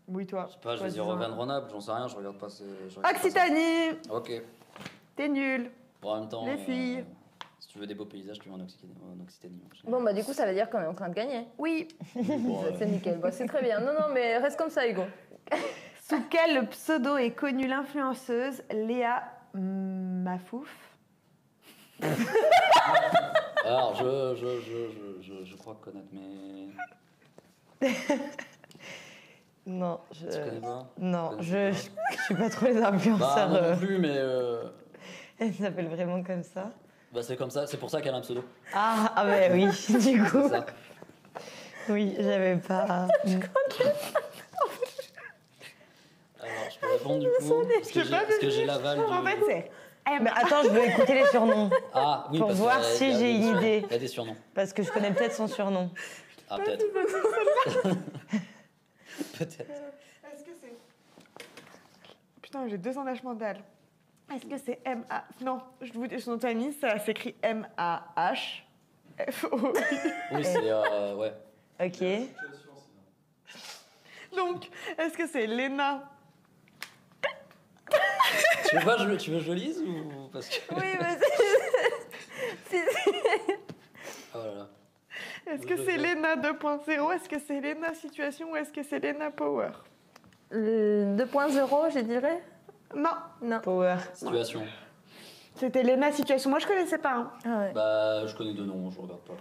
Oui, toi. Je sais pas, je vais dire Choisis-en. Auvergne-Rhône-Alpes, j'en sais rien, je regarde pas. ces- je regarde pas Occitanie ça. Ok. T'es nul Bon, en même temps. Les euh, filles. si tu veux des beaux paysages, tu vas en Occitanie. En Occitanie en Bon, bah, du coup, ça veut dire qu'on est en train de gagner. Oui. Bon, euh, C'est nickel. Bon, c'est très bien. Non, non, mais reste comme ça, Hugo. Sous quel pseudo est connue l'influenceuse Léa Mafouf? Alors, je, je, je, je, je, crois connaître, mais. Non, je. Tu connais pas? Non, connais je, pas? je, je suis pas trop les Bah, influenceurs. moi euh, non plus, mais. euh, Elle s'appelle vraiment comme ça. Bah, c'est comme ça, c'est pour ça qu'elle a un pseudo. Ah, ah bah oui, du coup. C'est ça. Oui, j'avais pas. Je répondre du coup Parce que Je sais j'ai pas, parce que j'ai l'aval du. En fait, c'est M. Mais attends, je veux écouter les surnoms. Ah, oui, Pour parce voir si il y a j'ai des une idée. Il y a des surnoms. Parce que je connais peut-être son surnom. Ah, peut-être. peut-être. Est-ce que c'est. Putain, j'ai deux enlèvements d'Al. Est-ce que c'est M-A. Non, je vous dis son nom de famille, ça s'écrit M-A-H. F-O. Oui, c'est. euh, ouais. Ok. Donc, est-ce que c'est Léna Tu veux, pas, je, tu veux que je le lise ou. Parce que. Oui, mais c'est. si, si. Oh là là. Est-ce que c'est. Léna 2.0 Est-ce que c'est Léna Situation ou est-ce que c'est Léna Power? Le 2.0, je dirais? Non, Non. Power. Situation. c'était Léna Situation. Moi, je connaissais pas. hein. Ah ouais. Bah, je connais deux noms, je regarde pas.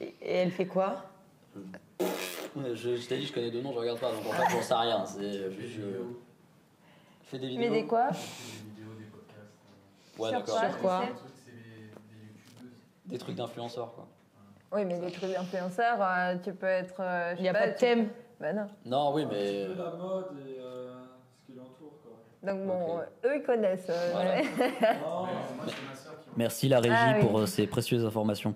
Et et elle fait quoi? Je, je t'ai dit, je connais deux noms, je regarde pas, donc en fait, j'en sais rien. C'est juste. Je... fais des vidéos. Mais des quoi Des vidéos, des podcasts, Ouais, Sur d'accord. quoi Sur quoi euh, des trucs, des, des. Des d'influenceurs, quoi. Oui, mais les trucs d'influenceurs, euh, tu peux être. euh, je Il n'y a pas de tu- thème. Bah non. Non, oui, Un mais. petit peu la mode et euh, ce qui l'entoure, quoi. Donc bon, Ok. euh, eux ils connaissent. euh, Voilà. ouais. Non, moi, c'est ma soeur qui en Merci la régie Ah, oui. pour euh, ces précieuses informations.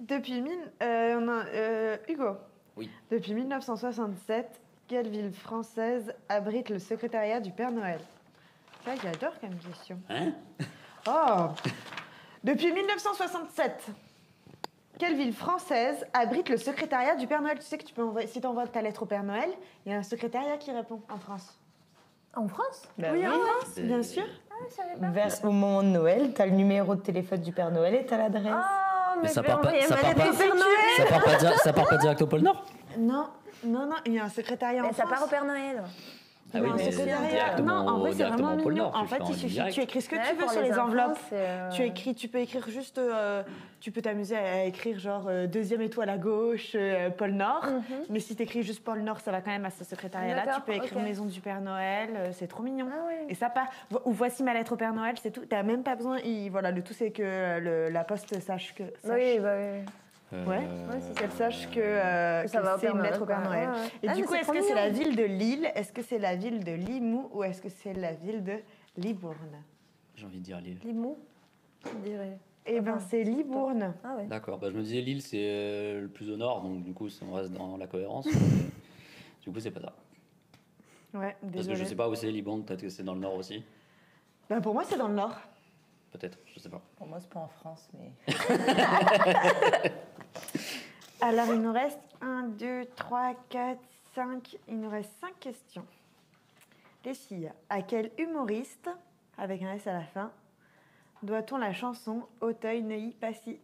Depuis mille, euh, on a, euh, Hugo. Oui. Depuis 1967, quelle ville française abrite le secrétariat du Père Noël? Ça, j'adore comme question. Hein? Oh Depuis 1967, quelle ville française abrite le secrétariat du Père Noël? Tu sais que tu peux envoyer, si tu envoies ta lettre au Père Noël, il y a un secrétariat qui répond en France. En France? Bah oui, oui. en France, Des- bien sûr. Ah. Vers, au moment de Noël, t'as le numéro de téléphone du Père Noël et t'as l'adresse. Oh, mais, Mais ça part pas- part part ça part pas direct au pôle Nord? Non, non, non, il y a un secrétariat en Mais ça France. part au Père Noël. Ah oui, un mais Non, en vrai, c'est vraiment mignon. Nord, En fait, en il suffit, direct. tu écris ce que Ouais, tu veux sur les enveloppes. euh, Tu écris, tu peux écrire juste, euh, tu peux t'amuser à écrire genre euh, deuxième étoile à gauche, euh, pôle Nord. Mhm. Mais si tu écris juste pôle Nord, ça va quand même à ce secrétariat-là. Tu peux écrire maison du Père Noël, euh, c'est trop mignon. Ah ouais. Et ça part. Vo- Ou voici ma lettre au Père Noël, c'est tout. T'as même pas besoin. il- voilà, le tout c'est que le- la poste sache que. sache- Oui, bah oui. Euh, Ouais. Ouais, c'est Qu'elle sache que, euh, Ça que va au lettre au Père. Noël. Ouais, ouais. Et Ah, du coup, est-ce que c'est la ville de Lille? Est-ce que c'est la ville de Limoux Ou est-ce que c'est la ville de Libourne? J'ai envie de dire Lille. Limoux, je dirais. Eh ben, Ah, c'est Libourne. Ah ouais. D'accord, bah, je me disais Lille c'est euh, le plus au nord, donc du coup on reste dans la cohérence. du coup c'est pas ça. Ouais, Parce que désolé. je sais pas où c'est Liban, peut-être que c'est dans le nord aussi. Ben, pour moi, c'est dans le Nord. Peut-être, je sais pas. Pour moi, c'est pas en France, mais. Alors, il nous reste 1, 2, 3, 4, 5. Il nous reste 5 questions. Les filles, à quel humoriste, avec un S à la fin, doit-on la chanson Auteuil, Neuilly, Passy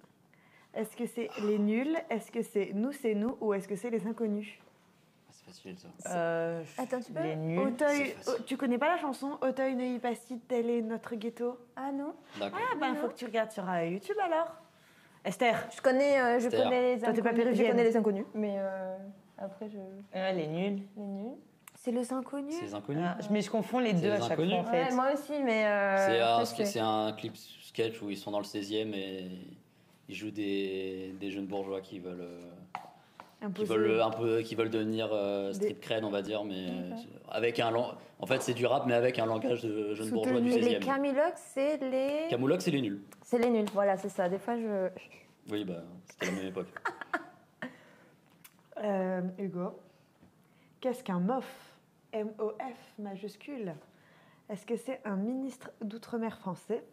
Est-ce que c'est les nuls Est-ce que c'est nous, c'est nous Ou est-ce que c'est les inconnus? Ah, C'est facile ça. Euh, Attends, tu peux Les nuls. Auteuil, c'est facile. tu connais pas la chanson Auteuil, Neuilly, Passy, tel est notre ghetto? Ah non D'accord. Ah, ben, faut que tu regardes sur euh, YouTube alors. Esther, Je connais, euh, je Esther. connais les Toi, t'es pas inconnus. Je péruvienne. connais les inconnus. Mais euh, après, je. Ah, les nuls. Les nuls. c'est les inconnus C'est les inconnus. Ah, je- mais je confonds les deux les à chaque inconnus. fois, en fait. Ouais, moi aussi, mais. euh, c'est un, c'est un clip sketch où ils sont dans le 16e et ils jouent des, des jeunes bourgeois qui veulent, euh, qui veulent un peu, qui veulent devenir euh, street Des- cred, on va dire, mais euh, avec un lang- en fait c'est du rap mais avec un langage de jeunes bourgeois du Soutenu. Et les 16e. Camoulox, c'est les. Camoulox c'est les nuls. C'est les nuls, voilà, c'est ça. Des fois, je. Oui bah c'était la même époque. Euh, Hugo, qu'est-ce qu'un MOF M-O-F majuscule? Est-ce que c'est un ministre d'outre-mer français?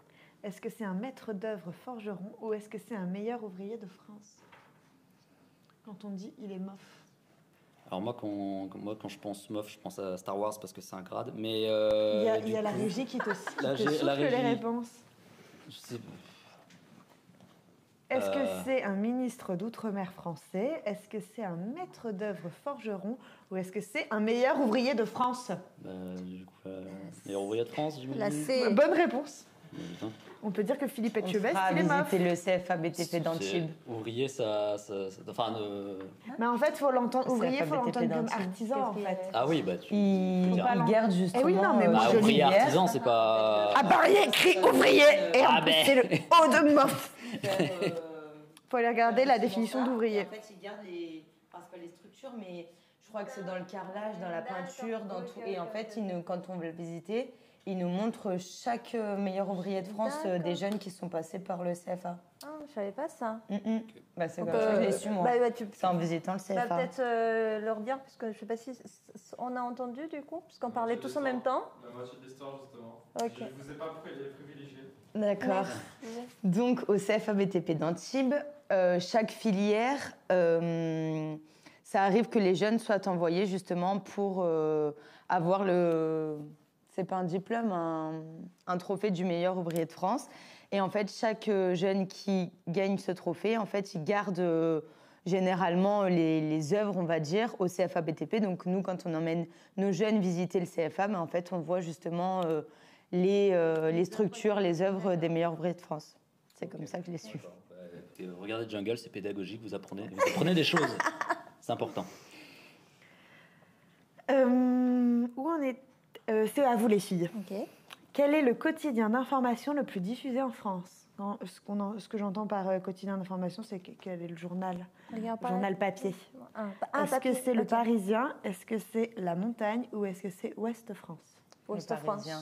Est-ce que c'est un maître d'œuvre forgeron? Ou est-ce que c'est un meilleur ouvrier de France? Quand on dit il est MOF. Alors moi quand, moi quand je pense mof je pense à Star Wars parce que c'est un grade mais euh, il y a, du il y a la régie qui te, qui La te souffle la les réponses. je sais- Est-ce que Euh. c'est un ministre d'outre-mer français? Est-ce que c'est un maître d'œuvre forgeron? Ou est-ce que c'est un meilleur ouvrier de France? Bah, du coup euh, meilleur ouvrier de France j'imagine. La C. Bonne réponse. On peut dire que Philippe Etchebest, il est le CFA BTP c'est- d'Antibes. Ouvrier ça, ça, ça- enfin euh, Mais en fait, faut l'entendre ouvrier, faut l'entendre comme artisan en fait. ah oui bah tu Il, il garde justement. Eh oui, non, mais euh, moi, bah, je ouvrier artisan c'est pas À Paris, écrit ouvrier et Ah en plus, ben. c'est le haut de MOF. Faut aller regarder la définition d'ouvrier. En fait, ils gardent les, enfin, c'est pas les structures, mais je crois que c'est dans le carrelage, dans la peinture, dans tout. Et en fait, quand on veut le visiter, il nous montre chaque euh, meilleur ouvrier de France euh, des jeunes qui sont passés par le CFA. Ah, je savais pas ça. Mm, mm. Bah, c'est comme ça que je euh, l'ai su, moi. bah, bah, tu C'est en visitant le CFA. peut-être euh, leur dire, parce que je sais pas si on a entendu du coup, parce qu'on parlait tous en même temps. La moitié de l'histoire, justement. Ok. Je vous ai pas pri- privilégié. D'accord. Donc, au CFA BTP d'Antibes, euh, chaque filière, euh, ça arrive que les jeunes soient envoyés justement pour euh, avoir le. C'est pas un diplôme, un, un trophée du meilleur ouvrier de France. Et en fait, chaque euh, jeune qui gagne ce trophée, en fait, il garde euh, généralement les, les œuvres, on va dire, au CFA BTP. Donc, nous, quand on emmène nos jeunes visiter le CFA, mais en fait, on voit justement euh, les, euh, les structures, les œuvres des meilleurs ouvriers de France. C'est comme ça que je les suis. Bah, regardez Jungle, c'est pédagogique, vous apprenez, vous apprenez des choses. C'est important. Euh, où on est Euh, C'est à vous les filles. Ok. Quel est le quotidien d'information le plus diffusé en France? Quand- ce, qu'on en- ce que j'entends par euh, quotidien d'information, c'est que- quel est le journal? Pas. Journal papier. Ah, pa- ah, Est-ce que c'est le. Parisien? Est-ce que c'est La Montagne Ou est-ce que c'est Ouest France? Ouest Le France. Parisien.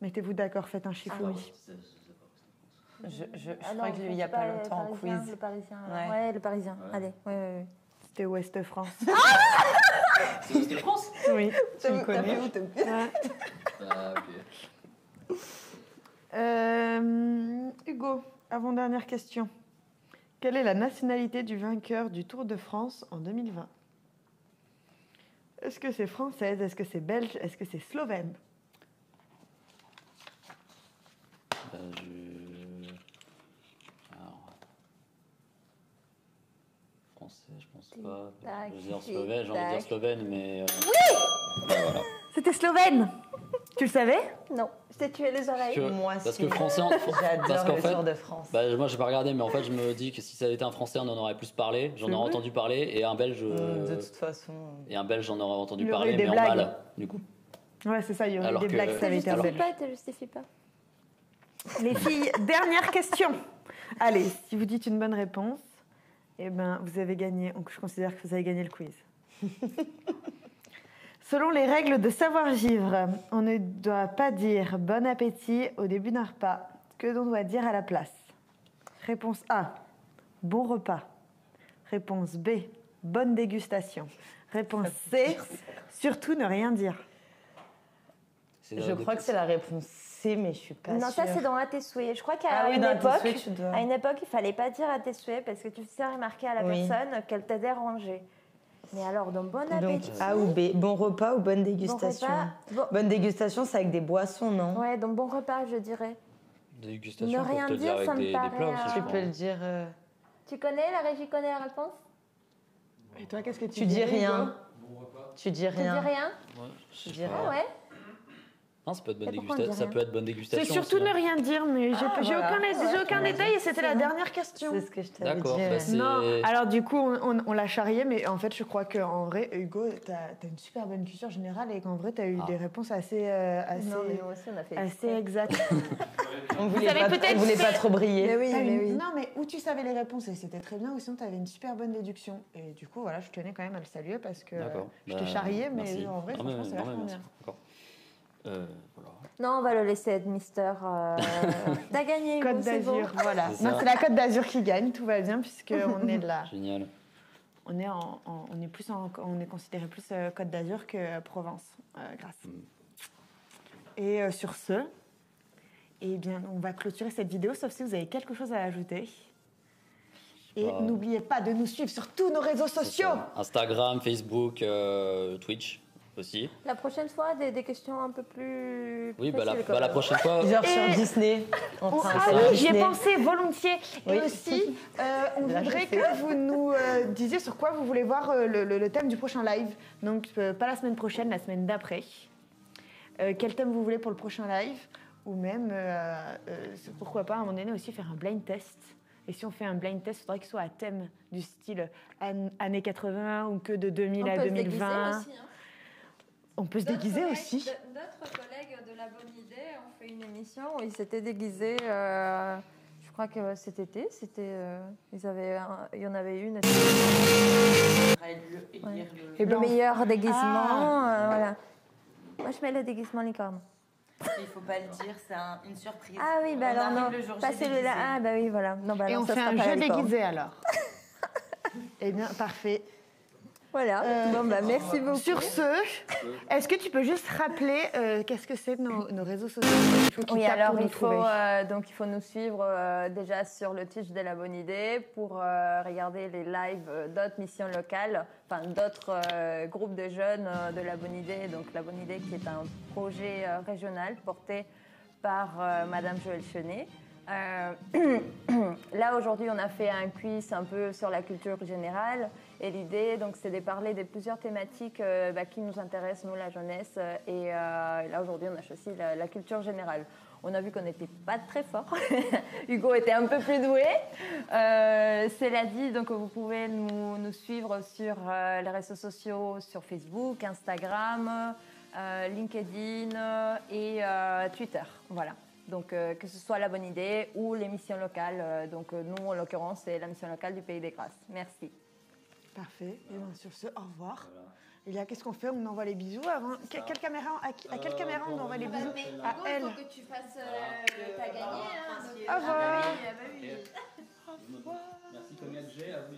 Mettez-vous d'accord, faites un chiffre Ah, oui. Je, je, je Ah crois non, que il c'est n'y a pas le longtemps en Parisien, quiz. Le Parisien. Ouais. Ouais, le Parisien. Ouais. Allez, ouais, ouais, ouais. C'était Ouest France oui. Tu le connais. Ah, ok. Euh, Hugo, avant-dernière question. Quelle est la nationalité du vainqueur du Tour de France en 2020 Est-ce que c'est française? Est-ce que c'est belge? Est-ce que c'est slovène? Je... Alors... Je pas. Je veux dire slovène, j'ai envie de dire slovène, mais... euh, bah, voilà. C'était slovène Tu le savais Non, je t'ai tué les oreilles. Que- Moi, Parce que français... en- Parce J'adore qu'en le fait... Tour de France. Bah, moi, j'ai pas regardé, mais en fait, je me dis que si ça avait été un Français, on en aurait plus parlé. J'en C'est aurais vrai entendu parler, et un Belge... Hum, euh, De toute façon. Et un Belge, j'en aurais entendu Il y aurait parler, mais en blagues. mal, du coup. Ouais, c'est ça, il y aurait Alors des que- blagues, ça avait Te été un belge. pas, te justifie pas. Les filles, dernière question. Allez, si vous dites une bonne réponse, eh ben, vous avez gagné. Donc, je considère que vous avez gagné le quiz. Selon les règles de savoir-vivre, on ne doit pas dire bon appétit au début d'un repas. Que l'on doit dire à la place Réponse A, bon repas. Réponse B, bonne dégustation. Réponse C, surtout ne rien dire. C'est Je crois que c'est la réponse C, mais je suis pas non, ça sûre. c'est dans la tes souhaits. Je crois qu'à Ah oui, une dans époque, souhaits, tu dois. à une époque, il fallait pas dire à tes souhaits parce que tu faisais remarquer à la Oui. personne qu'elle t'a dérangé. Mais alors, donc bon Donc appétit. A ou B. Bon repas ou bonne bon dégustation repas. Bon- Bonne dégustation, c'est avec des boissons, non Ouais, donc bon repas, je dirais. Dégustation, Ne rien dire, avec ça me des, des paraît, aussi, euh, Tu peux le dire. euh, Tu connais la régie connaît la réponse? Et toi, qu'est-ce que tu, Tu dis rien. Bon repas. Tu dis Tu dis rien. rien? Ouais, dirais. pas. Ah ouais? Non, ça peut être bonne, Et pourquoi on dégusta- dit ça peut être bonne dégustation. C'est surtout aussi, ne hein. rien dire, mais j'ai Ah, voilà. aucun, Ouais. détail et c'était la dernière question. C'est ce que je t'avais dit. D'accord, bah, Non, alors du coup, on, on- on l'a charrié, mais en fait, je crois qu'en vrai, Hugo, t'as as une super bonne culture générale et qu'en vrai, t'as eu Ah. des réponses assez, euh, assez, Non, mais aussi, on a fait assez exactes. On voulait pas, peut-être on voulait fait- pas trop briller. Mais oui, T'as mais une- oui. Non, mais où tu savais les réponses et c'était très bien, ou sinon, t'avais une super bonne déduction. Et du coup, voilà, je tenais quand même à le saluer parce que D'accord. je Bah, t'ai charrié, mais en vrai, franchement, c'est vachement bien. Euh, voilà. Non, on va le laisser être Mister. euh, T'as gagné, Hugo, Côte c'est bon. d'Azur, voilà. C'est Non, c'est la Côte d'Azur qui gagne, tout va bien, puisqu'on est là. Génial. On est, en, en- on est, plus en- on est considéré plus euh, Côte d'Azur que Provence, euh, grâce. Mm. Et euh, sur ce, eh bien, on va clôturer cette vidéo, sauf si vous avez quelque chose à ajouter. Et n'oubliez pas de nous suivre sur tous nos réseaux sociaux. Instagram, Facebook, euh, Twitch aussi. La prochaine fois, des, des questions un peu plus. Oui, bah, la, bah, la prochaine fois. Genre Et- sur Disney. On ah oui, j'y ai pensé volontiers. Oui. Et aussi, euh, on Là, voudrait que vous nous euh, disiez sur quoi vous voulez voir euh, le, le- le thème du prochain live. Donc, euh, pas la semaine prochaine, la semaine d'après. Euh, quel thème vous voulez pour le prochain live? Ou même, euh, euh, pourquoi pas, à un moment donné aussi, faire un blind test. Et si on fait un blind test, il faudrait qu'il soit à thème du style an- années 80 ou que de 2000 On à peut se déguiser 2020. aussi, hein. On peut se déguiser aussi. D'autres collègues de la bonne idée ont fait une émission où ils s'étaient déguisés. euh, je crois que cet été, c'était, euh, ils avaient, un- il y en avait une. Eh Le meilleur déguisement, Ah. euh, voilà. Moi, je mets le déguisement licorne. Il faut pas le dire, c'est un- une surprise. Ah oui, bah On alors non, le jour J passez le là. Ah bah oui, voilà. Non, bah Et non, on ça fait sera un jeu déguisé alors. eh bien, parfait. Voilà. Euh, bon bah merci beaucoup. Sur ce, est-ce que tu peux juste rappeler euh, qu'est-ce que c'est nos, nos réseaux sociaux? Il faut Oui, alors il faut, euh, donc, il faut nous suivre euh, déjà sur le Twitch de la Bonne Idée pour regarder les lives d'autres missions locales, enfin d'autres groupes de jeunes de la Bonne Idée. Donc la Bonne Idée qui est un projet régional porté par Madame Joëlle Chenet. Euh, là aujourd'hui on a fait un quiz un peu sur la culture générale et l'idée donc c'est de parler de plusieurs thématiques euh, bah, qui nous intéressent nous la jeunesse et euh, là aujourd'hui on a choisi la, culture générale. On a vu qu'on n'était pas très fort. Hugo était un peu plus doué. Cela dit, donc vous pouvez nous, nous suivre sur les réseaux sociaux, sur Facebook, Instagram, LinkedIn et Twitter. Voilà. Donc euh, que ce soit la bonne idée ou les missions locales. Euh, donc euh, nous, en l'occurrence, c'est la mission locale du Pays des Grâces. Merci. Parfait. Et bien sur ce, au revoir. Et là, qu'est-ce qu'on fait? On envoie les bisous avant. Que- quelle caméra à, qui- à quelle Euh, caméra on envoie les bah, bisous? Mais À elle. que tu fasses. T'as gagné. Au revoir. Merci Comiat G, à vous